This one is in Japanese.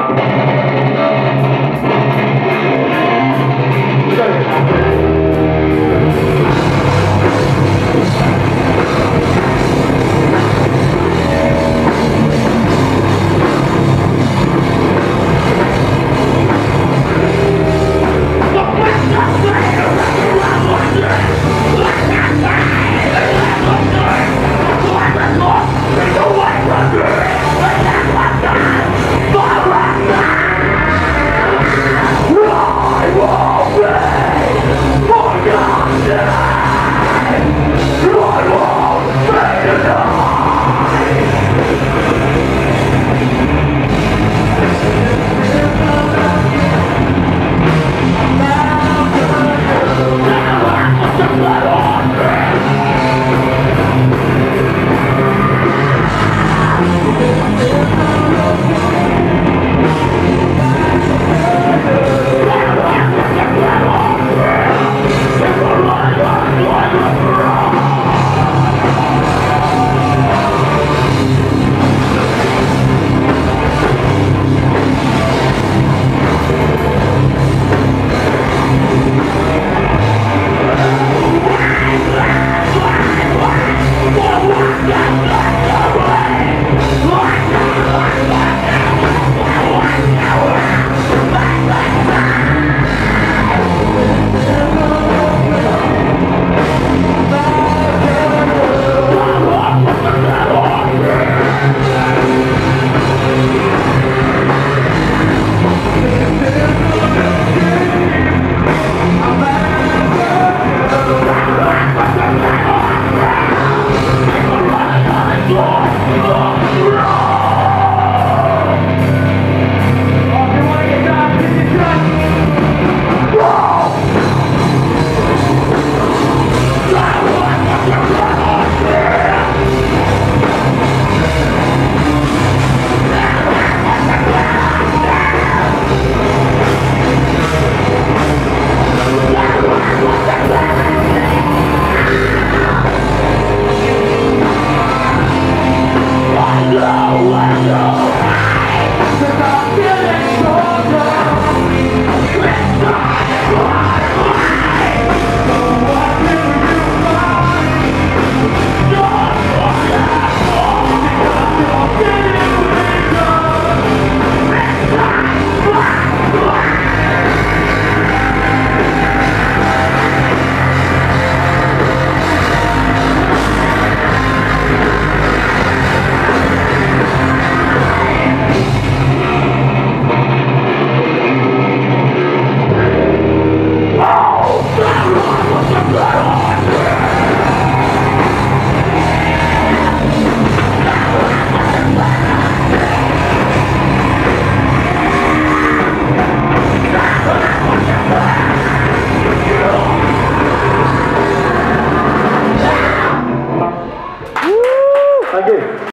Thank rock, rock, rock.